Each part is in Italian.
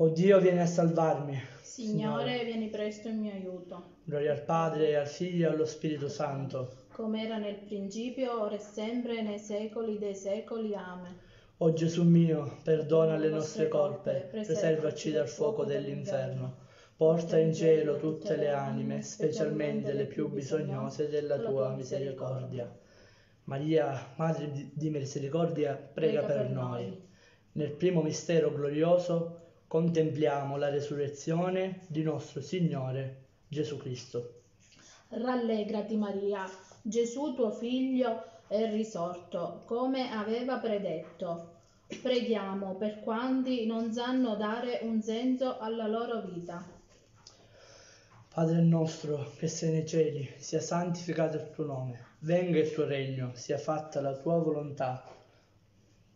O Dio, vieni a salvarmi. Signore, vieni presto in mio aiuto. Gloria al Padre, al Figlio e allo Spirito Santo. Come era nel principio, ora e sempre, nei secoli dei secoli. Amen. O Gesù mio, perdona le nostre colpe, preservaci dal fuoco dell'inferno. Porta in cielo tutte le anime, specialmente le più bisognose della tua misericordia. Maria, Madre di misericordia, prega per noi. Nel primo mistero glorioso contempliamo la resurrezione di nostro Signore Gesù Cristo. Rallegrati Maria, Gesù tuo figlio è risorto, come aveva predetto. Preghiamo per quanti non sanno dare un senso alla loro vita. Padre nostro che sei nei cieli, sia santificato il tuo nome, venga il tuo regno, sia fatta la tua volontà.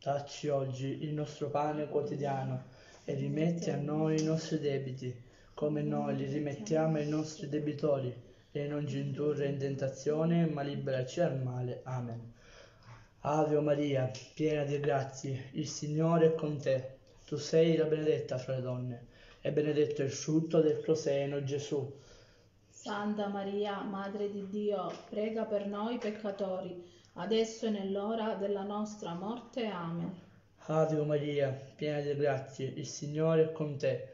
Dacci oggi il nostro pane quotidiano e rimetti a noi i nostri debiti, come noi li rimettiamo ai nostri debitori, e non ci indurre in tentazione, ma liberaci dal male. Amen. Ave Maria, piena di grazie, il Signore è con te. Tu sei la benedetta fra le donne, e benedetto è il frutto del tuo seno, Gesù. Santa Maria, Madre di Dio, prega per noi peccatori, adesso e nell'ora della nostra morte. Amen. Ave Maria, piena di grazie, il Signore è con te.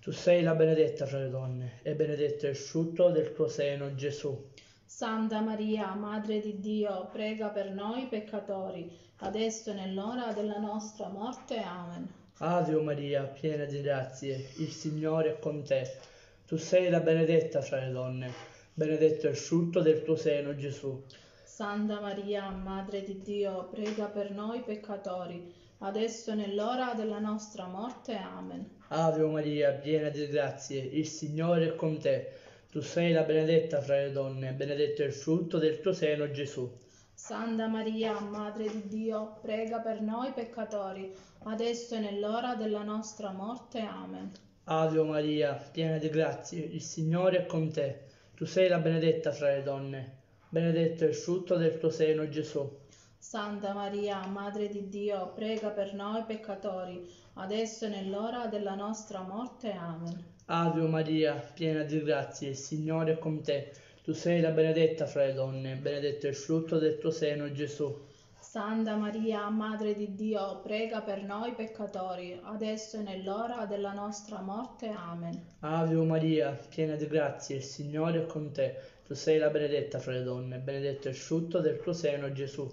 Tu sei la benedetta fra le donne, e benedetto è il frutto del tuo seno, Gesù. Santa Maria, Madre di Dio, prega per noi peccatori, adesso e nell'ora della nostra morte. Amen. Ave Maria, piena di grazie, il Signore è con te. Tu sei la benedetta fra le donne, benedetto è il frutto del tuo seno, Gesù. Santa Maria, Madre di Dio, prega per noi peccatori, adesso e nell'ora della nostra morte. Amen. Ave Maria, piena di grazie, il Signore è con te. Tu sei la benedetta fra le donne, benedetto è il frutto del tuo seno, Gesù. Santa Maria, Madre di Dio, prega per noi peccatori, adesso e nell'ora della nostra morte. Amen. Ave Maria, piena di grazie, il Signore è con te. Tu sei la benedetta fra le donne, benedetto è il frutto del tuo seno, Gesù. Santa Maria, Madre di Dio, prega per noi peccatori, adesso e nell'ora della nostra morte. Amen. Ave Maria, piena di grazie, il Signore è con te. Tu sei la benedetta fra le donne, benedetto è il frutto del tuo seno, Gesù. Santa Maria, Madre di Dio, prega per noi peccatori, adesso e nell'ora della nostra morte. Amen. Ave Maria, piena di grazie, il Signore è con te. Tu sei la benedetta fra le donne, benedetto è il frutto del tuo seno, Gesù.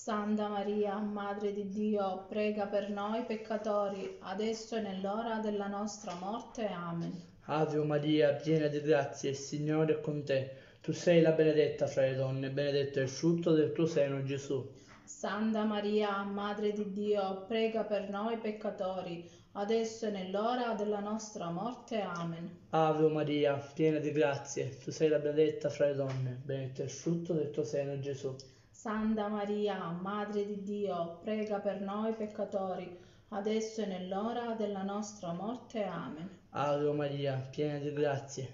Santa Maria, Madre di Dio, prega per noi peccatori, adesso e nell'ora della nostra morte. Amen. Ave Maria, piena di grazie, il Signore è con te. Tu sei la benedetta fra le donne, benedetto è il frutto del tuo seno, Gesù. Santa Maria, Madre di Dio, prega per noi peccatori, adesso e nell'ora della nostra morte. Amen. Ave Maria, piena di grazie, tu sei la benedetta fra le donne, benedetto è il frutto del tuo seno, Gesù. Santa Maria, Madre di Dio, prega per noi peccatori, adesso e nell'ora della nostra morte. Amen. Ave Maria, piena di grazie,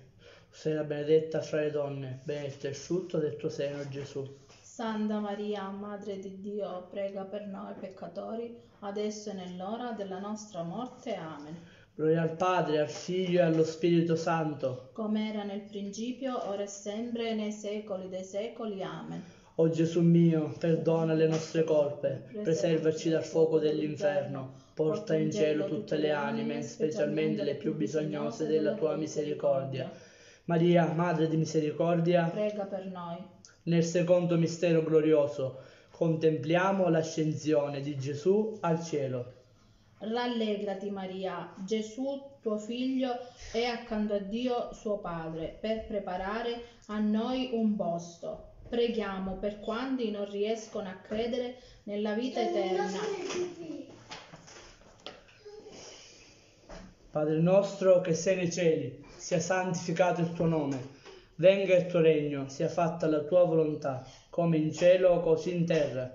tu sei la benedetta fra le donne, benedetto è il frutto del tuo seno, Gesù. Santa Maria, Madre di Dio, prega per noi peccatori, adesso e nell'ora della nostra morte. Amen. Gloria al Padre, al Figlio e allo Spirito Santo. Come era nel principio, ora e sempre, nei secoli dei secoli. Amen. O Gesù mio, perdona le nostre colpe, preservaci dal fuoco dell'inferno, porta in cielo tutte le anime, specialmente le più bisognose della tua misericordia. Maria, Madre di misericordia, Prega per noi. nel secondo mistero glorioso contempliamo l'ascensione di Gesù al cielo. Rallegrati Maria, Gesù tuo figlio è accanto a Dio suo Padre per preparare a noi un posto. Preghiamo per quanti non riescono a credere nella vita eterna. Padre nostro che sei nei cieli, sia santificato il tuo nome, venga il tuo regno, sia fatta la tua volontà, come in cielo così in terra.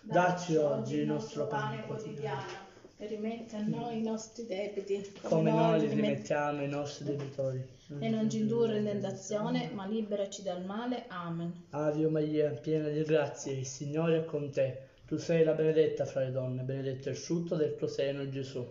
Dacci oggi il nostro pane quotidiano, rimetti a noi i nostri debiti, come noi li rimettiamo ai nostri debitori. E non ci indurre in tentazione, ma liberaci dal male. Amen. Ave Maria, piena di grazie, il Signore è con te. Tu sei la benedetta fra le donne, benedetto è il frutto del tuo seno, Gesù.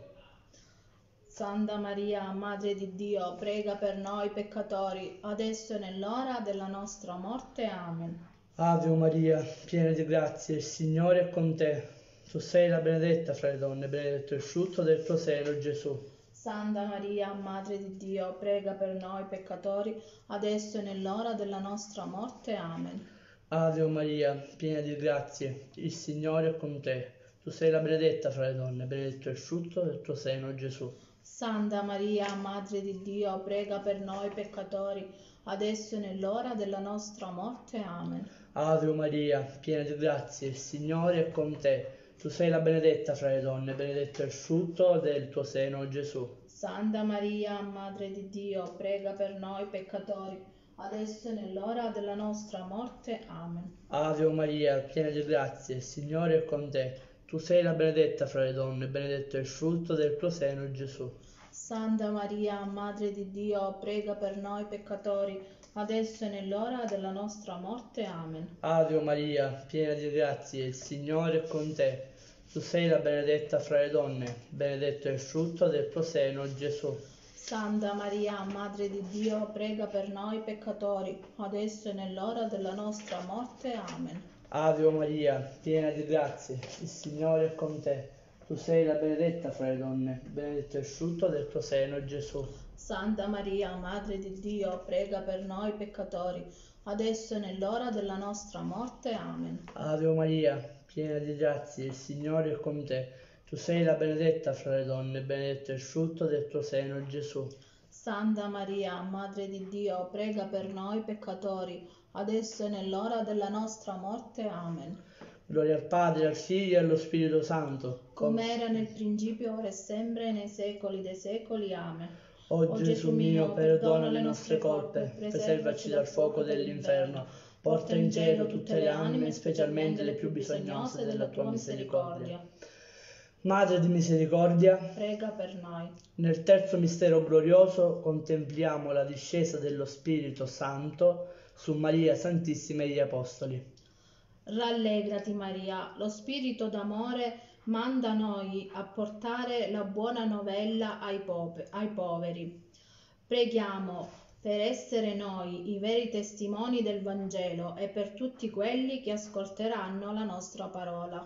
Santa Maria, Madre di Dio, prega per noi peccatori, adesso e nell'ora della nostra morte. Amen. Ave Maria, piena di grazia, il Signore è con te. Tu sei la benedetta fra le donne, benedetto il frutto del tuo seno, Gesù. Santa Maria, Madre di Dio, prega per noi peccatori, adesso e nell'ora della nostra morte. Amen. Ave Maria, piena di grazie, il Signore è con te. Tu sei la benedetta fra le donne, benedetto il frutto del tuo seno, Gesù. Santa Maria, Madre di Dio, prega per noi peccatori, adesso e nell'ora della nostra morte. Amen. Ave Maria, piena di grazie, il Signore è con te. Tu sei la benedetta fra le donne, benedetto il frutto del tuo seno, Gesù. Santa Maria, Madre di Dio, prega per noi peccatori, adesso e nell'ora della nostra morte. Amen. Ave Maria, piena di grazie, il Signore è con te. Tu sei la benedetta fra le donne, benedetto il frutto del tuo seno, Gesù. Santa Maria, Madre di Dio, prega per noi peccatori, adesso e nell'ora della nostra morte. Amen. Ave Maria, piena di grazie, il Signore è con te. Tu sei la benedetta fra le donne, benedetto è il frutto del tuo seno, Gesù. Santa Maria, Madre di Dio, prega per noi peccatori, adesso e nell'ora della nostra morte. Amen. Ave Maria, piena di grazie, il Signore è con te. Tu sei la benedetta fra le donne, benedetto è il frutto del tuo seno, Gesù. Santa Maria, Madre di Dio, prega per noi peccatori, adesso e nell'ora della nostra morte. Amen. Ave Maria, piena di grazie, il Signore è con te. Tu sei la benedetta fra le donne, benedetto il frutto del tuo seno, Gesù. Santa Maria, Madre di Dio, prega per noi peccatori, adesso e nell'ora della nostra morte. Amen. Gloria al Padre, al Figlio e allo Spirito Santo. Come era nel principio, ora e sempre, nei secoli dei secoli. Amen. O oh Gesù mio, perdona le nostre colpe, preservaci dal fuoco dell'inferno, porta in cielo tutte le anime, specialmente le più bisognose della tua misericordia. Madre di misericordia, prega per noi. Nel terzo mistero glorioso contempliamo la discesa dello Spirito Santo su Maria Santissima e gli Apostoli. Rallegrati Maria, lo Spirito d'amore manda noi a portare la buona novella ai, pop- ai poveri. Preghiamo per essere noi i veri testimoni del Vangelo e per tutti quelli che ascolteranno la nostra parola.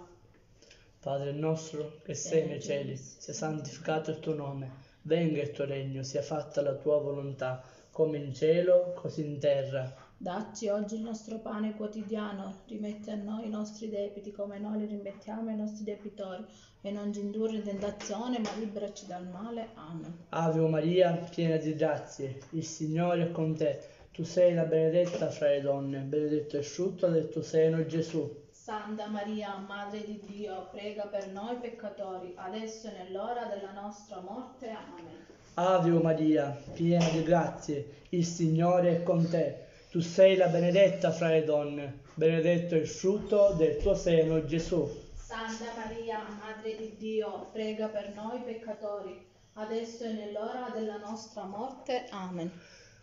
Padre nostro che sei nei cieli, sia santificato il tuo nome, venga il tuo regno, sia fatta la tua volontà, come in cielo, così in terra. Dacci oggi il nostro pane quotidiano, rimetti a noi i nostri debiti come noi li rimettiamo ai nostri debitori e non ci indurre in tentazione ma liberaci dal male. Amen. Ave Maria, piena di grazie, il Signore è con te. Tu sei la benedetta fra le donne, benedetto il frutto del tuo seno Gesù. Santa Maria, Madre di Dio, prega per noi peccatori, adesso e nell'ora della nostra morte. Amen. Ave Maria, piena di grazie, il Signore è con te. Tu sei la benedetta fra le donne, benedetto il frutto del tuo seno, Gesù. Santa Maria, Madre di Dio, prega per noi peccatori, adesso e nell'ora della nostra morte. Amen.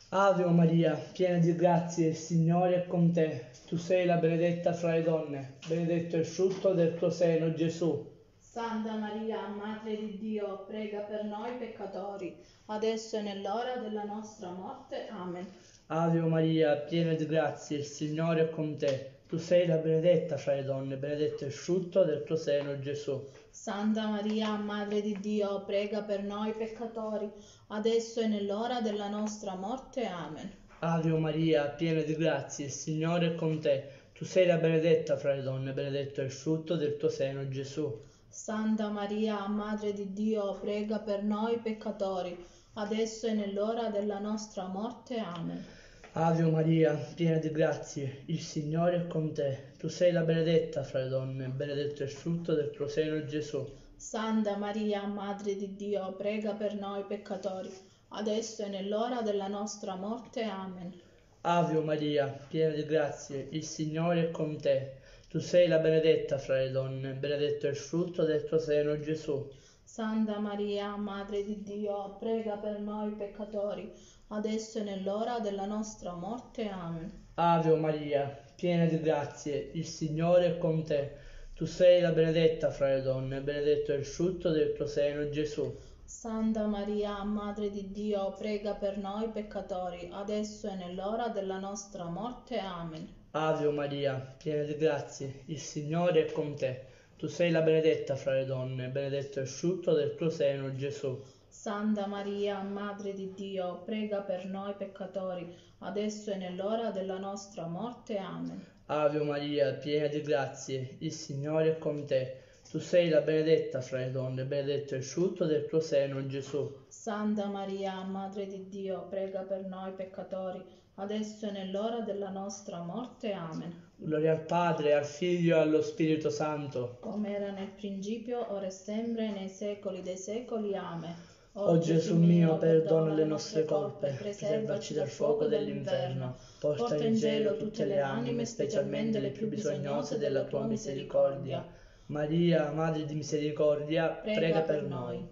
Ave Maria, piena di grazie, il Signore è con te. Tu sei la benedetta fra le donne, benedetto il frutto del tuo seno, Gesù. Santa Maria, Madre di Dio, prega per noi peccatori, adesso e nell'ora della nostra morte. Amen. Ave Maria, piena di grazie, il Signore è con te. Tu sei la benedetta fra le donne, benedetto il frutto del tuo seno, Gesù. Santa Maria, Madre di Dio, prega per noi peccatori, adesso e nell'ora della nostra morte. Amen. Ave Maria, piena di grazie, il Signore è con te. Tu sei la benedetta fra le donne, benedetto il frutto del tuo seno, Gesù. Santa Maria, Madre di Dio, prega per noi peccatori, adesso e nell'ora della nostra morte. Amen. Ave Maria, piena di grazie, il Signore è con te. Tu sei la benedetta fra le donne, benedetto è il frutto del tuo seno Gesù. Santa Maria, Madre di Dio, prega per noi peccatori, adesso e nell'ora della nostra morte. Amen. Ave Maria, piena di grazie, il Signore è con te. Tu sei la benedetta fra le donne, benedetto è il frutto del tuo seno Gesù. Santa Maria, Madre di Dio, prega per noi peccatori, adesso e nell'ora della nostra morte. Amen. Ave Maria, piena di grazie, il Signore è con te. Tu sei la benedetta fra le donne, benedetto è il frutto del tuo seno, Gesù. Santa Maria, Madre di Dio, prega per noi peccatori, adesso e nell'ora della nostra morte. Amen. Ave Maria, piena di grazie, il Signore è con te. Tu sei la benedetta fra le donne, benedetto è il frutto del tuo seno, Gesù. Santa Maria, Madre di Dio, prega per noi peccatori, adesso e nell'ora della nostra morte. Amen. Ave Maria, piena di grazie, il Signore è con te. Tu sei la benedetta fra le donne, benedetto è il frutto del tuo seno, Gesù. Santa Maria, Madre di Dio, prega per noi peccatori, adesso e nell'ora della nostra morte. Amen. Gloria al Padre, al Figlio e allo Spirito Santo. Come era nel principio, ora e sempre, nei secoli dei secoli. Amen. O Gesù mio, perdona le nostre colpe, preservaci dal fuoco dell'inferno, porta in cielo tutte le anime, specialmente le più bisognose della tua misericordia. Maria, Madre di misericordia, prega, per noi.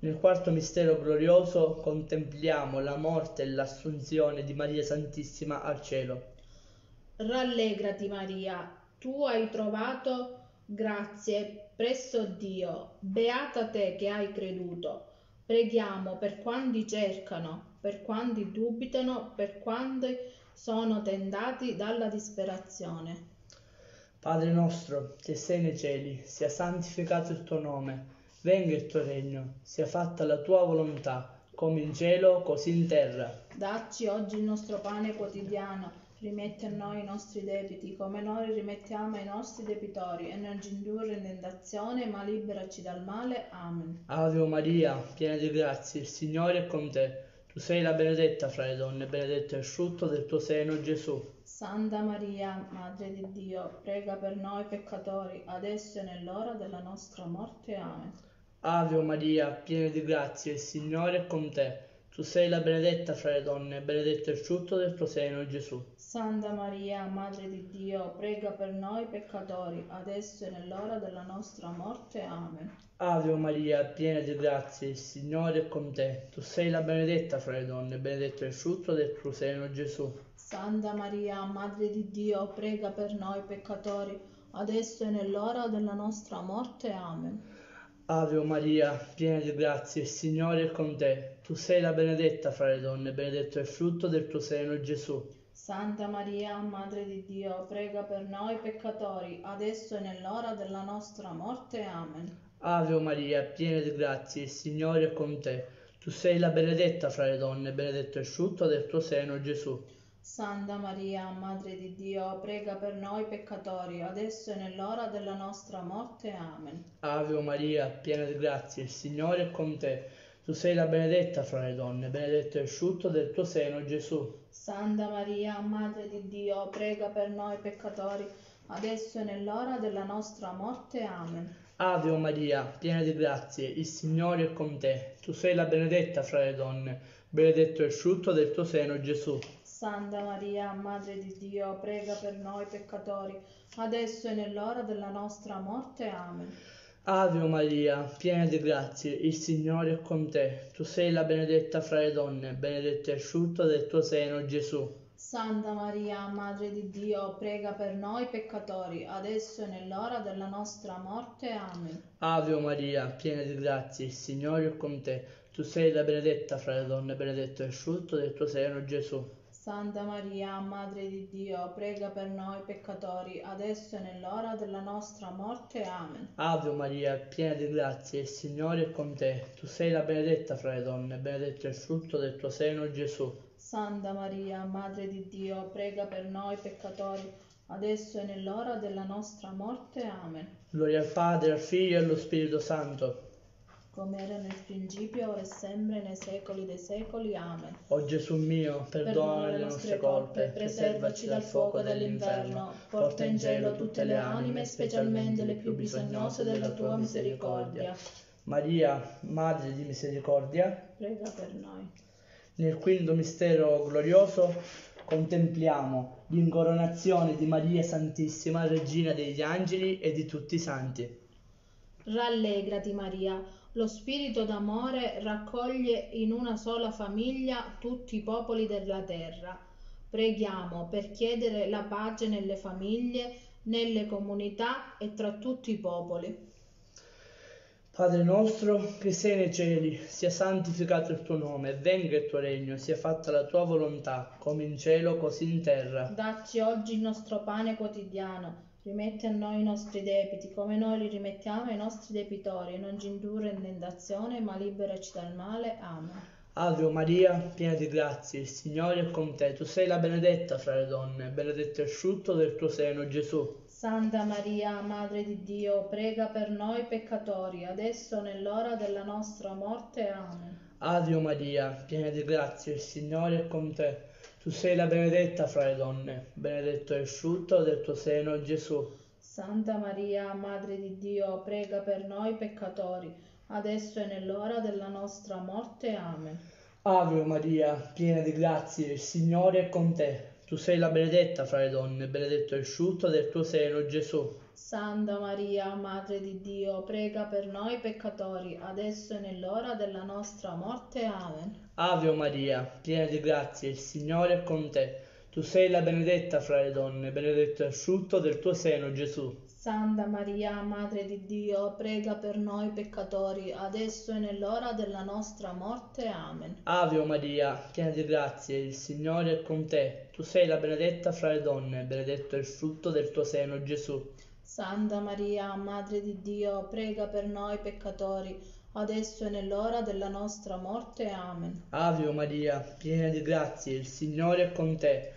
Nel quarto mistero glorioso contempliamo la morte e l'assunzione di Maria Santissima al cielo. Rallegrati Maria, tu hai trovato grazie presso Dio. Beata te che hai creduto. Preghiamo per quanti cercano, per quanti dubitano, per quanti sono tentati dalla disperazione. Padre nostro, che sei nei cieli, sia santificato il tuo nome, venga il tuo regno, sia fatta la tua volontà, come in cielo, così in terra. Dacci oggi il nostro pane quotidiano, rimetti a noi i nostri debiti, come noi rimettiamo ai nostri debitori, e non ci indurre in tentazione, ma liberaci dal male. Amen. Ave Maria, piena di grazie, il Signore è con te. Tu sei la benedetta fra le donne, benedetto è il frutto del tuo seno, Gesù. Santa Maria, Madre di Dio, prega per noi peccatori, adesso e nell'ora della nostra morte. Amen. Ave Maria, piena di grazie, il Signore è con te. Tu sei la benedetta fra le donne, benedetto il frutto del tuo seno, Gesù. Santa Maria, Madre di Dio, prega per noi peccatori, adesso e nell'ora della nostra morte. Amen. Ave Maria, piena di grazie, il Signore è con te. Tu sei la benedetta fra le donne, benedetto il frutto del tuo seno, Gesù. Santa Maria, Madre di Dio, prega per noi peccatori, adesso e nell'ora della nostra morte. Amen. Ave Maria, piena di grazie, il Signore è con te. Tu sei la benedetta fra le donne, benedetto è il frutto del tuo seno, Gesù. Santa Maria, Madre di Dio, prega per noi peccatori, adesso e nell'ora della nostra morte. Amen. Ave Maria, piena di grazie, il Signore è con te. Tu sei la benedetta fra le donne, benedetto è il frutto del tuo seno, Gesù. Santa Maria, Madre di Dio, prega per noi peccatori, adesso e nell'ora della nostra morte. Amen. Ave Maria, piena di grazie, il Signore è con te. Tu sei la benedetta fra le donne, benedetto è il frutto del tuo seno, Gesù. Santa Maria, Madre di Dio, prega per noi peccatori, adesso e nell'ora della nostra morte. Amen. Ave o Maria, piena di grazie, il Signore è con te. Tu sei la benedetta fra le donne, benedetto è il frutto del tuo seno, Gesù. Santa Maria, Madre di Dio, prega per noi peccatori, adesso e nell'ora della nostra morte. Amen. Ave Maria, piena di grazie, il Signore è con te. Tu sei la benedetta fra le donne, benedetto è il frutto del tuo seno, Gesù. Santa Maria, Madre di Dio, prega per noi peccatori, adesso e nell'ora della nostra morte. Amen. Ave Maria, piena di grazie, il Signore è con te. Tu sei la benedetta fra le donne, benedetto è il frutto del tuo seno, Gesù. Santa Maria, Madre di Dio, prega per noi peccatori, adesso e nell'ora della nostra morte. Amen. Ave Maria, piena di grazie, il Signore è con te. Tu sei la benedetta fra le donne, benedetto è il frutto del tuo seno, Gesù. Santa Maria, Madre di Dio, prega per noi peccatori, adesso e nell'ora della nostra morte. Amen. Gloria al Padre, al Figlio e allo Spirito Santo. Come era nel principio, ora e sempre, nei secoli dei secoli. Amen. O Gesù mio, perdona le nostre colpe, preservaci dal fuoco dell'inferno, porta in cielo tutte le anime, specialmente le più bisognose della tua misericordia. Maria, Madre di misericordia, Prega per noi. nel quinto mistero glorioso contempliamo l'incoronazione di Maria Santissima, Regina degli Angeli e di tutti i santi. Rallegrati Maria, lo spirito d'amore raccoglie in una sola famiglia tutti i popoli della terra. Preghiamo per chiedere la pace nelle famiglie nelle comunità e tra tutti i popoli. Padre nostro che sei nei cieli, sia santificato il tuo nome, venga il tuo regno, sia fatta la tua volontà, come in cielo così in terra. Dacci oggi il nostro pane quotidiano, rimetti a noi i nostri debiti, come noi li rimettiamo ai nostri debitori, e non ci indurre in tentazione, ma liberaci dal male. Amen. Ave Maria, piena di grazie, il Signore è con te, tu sei la benedetta fra le donne, benedetto è il frutto del tuo seno, Gesù. Santa Maria, Madre di Dio, prega per noi peccatori, adesso nell'ora della nostra morte. Amen. Ave Maria, piena di grazie, il Signore è con te, tu sei la benedetta fra le donne, benedetto è il frutto del tuo seno, Gesù. Santa Maria, Madre di Dio, prega per noi peccatori, adesso e nell'ora della nostra morte. Amen. Ave Maria, piena di grazie, il Signore è con te. Tu sei la benedetta fra le donne, benedetto è il frutto del tuo seno, Gesù. Santa Maria, Madre di Dio, prega per noi peccatori, adesso e nell'ora della nostra morte. Amen. Ave Maria, piena di grazie, il Signore è con te. Tu sei la benedetta fra le donne, benedetto è il frutto del tuo seno, Gesù. Santa Maria, Madre di Dio, prega per noi peccatori, adesso e nell'ora della nostra morte. Amen. Ave Maria, piena di grazie, il Signore è con te. Tu sei la benedetta fra le donne, benedetto è il frutto del tuo seno, Gesù. Santa Maria, Madre di Dio, prega per noi peccatori, adesso e nell'ora della nostra morte. Amen. Ave Maria, piena di grazie, il Signore è con te.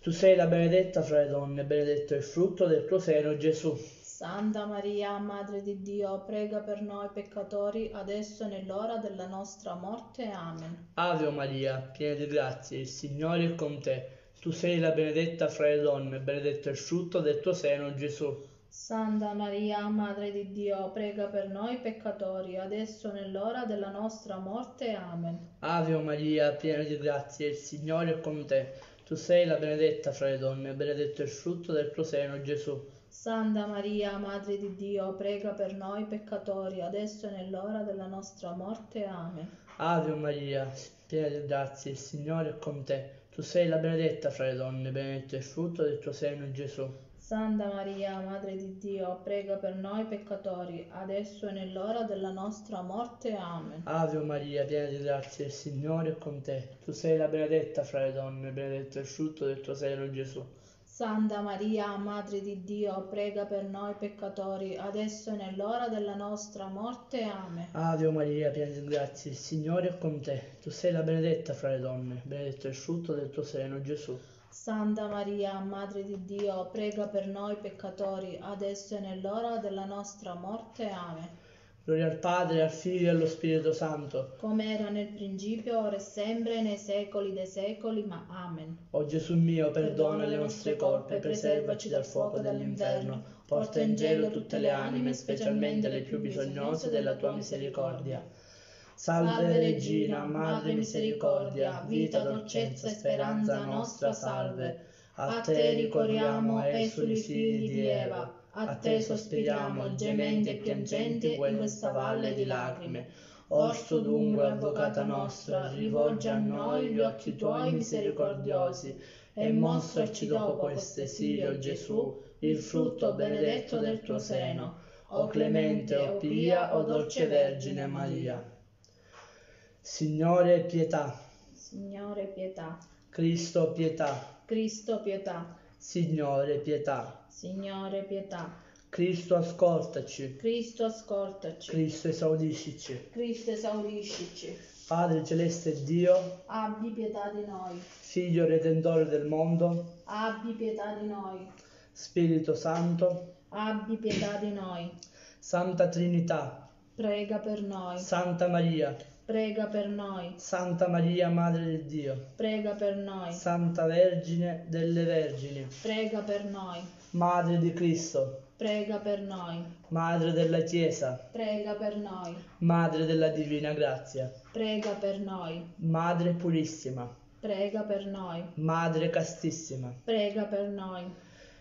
Tu sei la benedetta fra le donne, benedetto è il frutto del tuo seno, Gesù. Santa Maria, Madre di Dio, prega per noi peccatori, adesso e nell'ora della nostra morte. Amen. Ave Maria, piena di grazie, il Signore è con te. Tu sei la benedetta fra le donne, benedetto è il frutto del tuo seno, Gesù. Santa Maria, Madre di Dio, prega per noi peccatori, adesso e nell'ora della nostra morte. Amen. Ave Maria, piena di grazie, il Signore è con te. Tu sei la benedetta fra le donne, benedetto è il frutto del tuo seno, Gesù. Santa Maria, Madre di Dio, prega per noi peccatori, adesso e nell'ora della nostra morte. Amen. Ave Maria, piena di grazie, il Signore è con te. Tu sei la benedetta fra le donne, benedetto è il frutto del tuo seno, Gesù. Santa Maria, Madre di Dio, prega per noi peccatori, adesso e nell'ora della nostra morte. Amen. Ave Maria, piena di grazia, il Signore è con te. Tu sei la benedetta fra le donne, benedetto è il frutto del tuo seno, Gesù. Santa Maria, Madre di Dio, prega per noi peccatori, adesso e nell'ora della nostra morte. Amen. Ave Maria, piena di grazia, il Signore è con te. Tu sei la benedetta fra le donne, benedetto è il frutto del tuo seno, Gesù. Santa Maria, Madre di Dio, prega per noi peccatori, adesso e nell'ora della nostra morte. Amen. Gloria al Padre, al Figlio e allo Spirito Santo. Come era nel principio, ora e sempre, nei secoli dei secoli. Ma Amen. O Gesù mio, perdona le nostre colpe, preservaci dal fuoco dell'inferno, porta in cielo tutte le anime, specialmente le più bisognose della tua misericordia. Salve Regina, Madre Misericordia, vita, dolcezza e speranza nostra, salve. A te ricorriamo, esuli figli di Eva, a te sospiriamo, gementi e piangenti in questa valle di lacrime. Orso dunque, avvocata nostra, rivolgi a noi gli occhi tuoi misericordiosi e mostraci dopo questo esilio, Gesù, il frutto benedetto del tuo seno. O clemente, o pia, o dolce Vergine Maria. Signore pietà. Signore pietà. Cristo pietà. Cristo pietà. Signore pietà. Signore pietà. Cristo ascoltaci. Cristo ascoltaci. Cristo esaudiscici. Cristo esaudiscici. Padre celeste Dio, abbi pietà di noi. Figlio redentore del mondo, abbi pietà di noi. Spirito Santo, abbi pietà di noi. Santa Trinità, prega per noi. Santa Maria, prega per noi. Santa Maria, Madre di Dio, prega per noi. Santa Vergine delle Vergini, prega per noi. Madre di Cristo, prega per noi. Madre della Chiesa, prega per noi. Madre della Divina Grazia, prega per noi. Madre purissima, prega per noi. Madre castissima, prega per noi.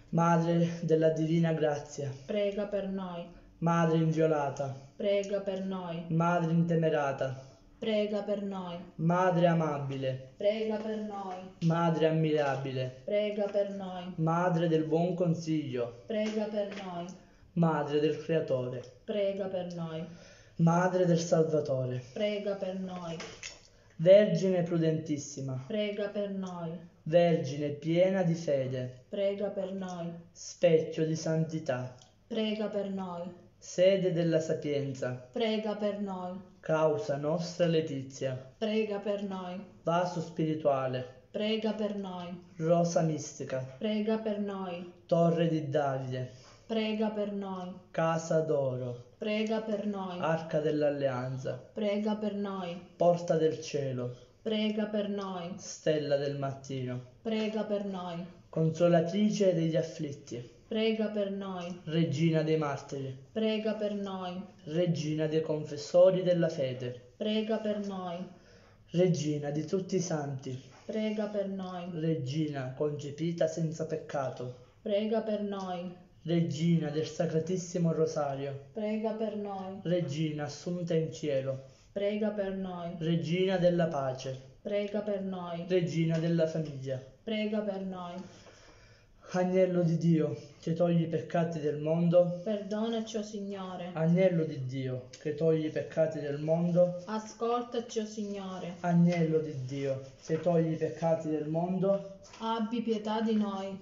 Madre della Divina Grazia, prega per noi. Madre inviolata, prega per noi. Madre intemerata, prega per noi. Madre amabile, Prega per noi. Madre ammirabile, Prega per noi. Madre del buon consiglio, Prega per noi. Madre del Creatore, Prega per noi. Madre del Salvatore, Prega per noi. Vergine prudentissima, Prega per noi. Vergine piena di fede, Prega per noi. specchio di santità, Prega per noi. Sede della sapienza, Prega per noi. causa nostra letizia, Prega per noi. vaso spirituale, Prega per noi. rosa mistica, Prega per noi. torre di Davide, Prega per noi. casa d'oro, Prega per noi. arca dell'alleanza, Prega per noi. porta del cielo, Prega per noi. stella del mattino, Prega per noi. consolatrice degli afflitti, Prega per noi. regina dei martiri, Prega per noi. regina dei confessori della fede, Prega per noi. regina di tutti i santi, Prega per noi. regina concepita senza peccato, Prega per noi. regina del Sacratissimo Rosario, Prega per noi. regina assunta in cielo, Prega per noi. regina della pace, Prega per noi. regina della famiglia, Prega per noi. Agnello di Dio che togli i peccati del mondo, Perdonaci, o Signore. agnello di Dio che togli i peccati del mondo, Ascoltaci, o Signore. agnello di Dio che togli i peccati del mondo, Abbi pietà di noi.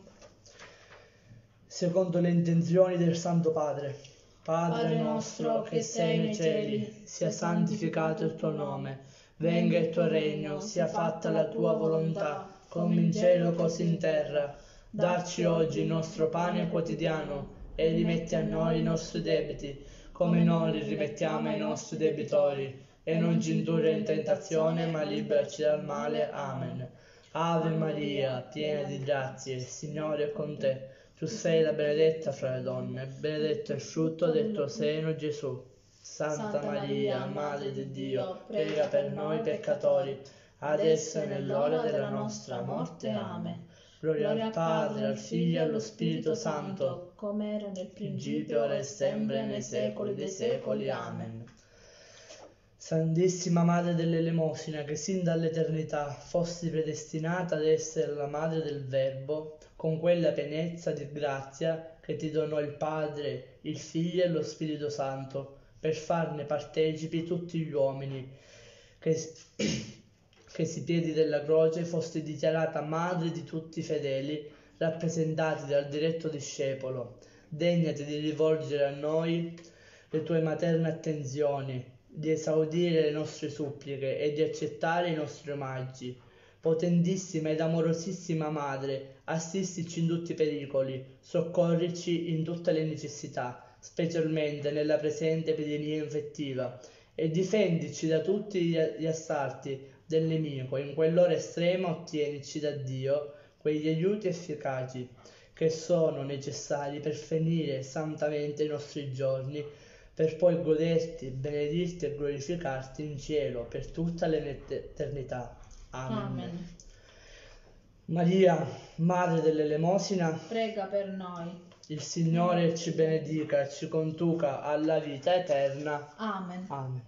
secondo le intenzioni del Santo Padre. Padre Padre nostro che sei nei cieli, sia santificato il tuo nome, venga il tuo regno, sia fatta la tua volontà, come in cielo così in terra. Darci oggi il nostro pane quotidiano e rimetti a noi i nostri debiti, come noi li rimettiamo ai nostri debitori, e non ci indurre in tentazione, ma liberaci dal male. Amen. Ave Maria, piena di grazie, il Signore è con te. Tu sei la benedetta fra le donne, benedetto è il frutto del tuo seno, Gesù. Santa Maria, Madre di Dio, prega per noi peccatori, adesso e nell'ora della nostra morte. Amen. Gloria al Padre, al Figlio e allo Spirito Santo, come era nel principio, ora e sempre, nei secoli dei secoli. Amen. Santissima Madre dell'Elemosina, che sin dall'eternità fossi predestinata ad essere la madre del Verbo, con quella pienezza di grazia che ti donò il Padre, il Figlio e lo Spirito Santo, per farne partecipi tutti gli uomini, che, che si piedi della croce fosti dichiarata madre di tutti i fedeli, rappresentati dal diretto discepolo. Degnati di rivolgere a noi le tue materne attenzioni, di esaudire le nostre suppliche e di accettare i nostri omaggi. Potentissima ed amorosissima Madre, assistici in tutti i pericoli, soccorrici in tutte le necessità, specialmente nella presente epidemia infettiva, e difendici da tutti gli assalti del nemico. In quell'ora estrema ottienici da Dio quegli aiuti efficaci che sono necessari per finire santamente i nostri giorni per poi goderti, benedirti e glorificarti in cielo per tutta l'eternità. Amen. Amen. Maria, Madre dell'Elemosina, Prega per noi. il Signore ci benedica e ci conduca alla vita eterna. Amen. Amen.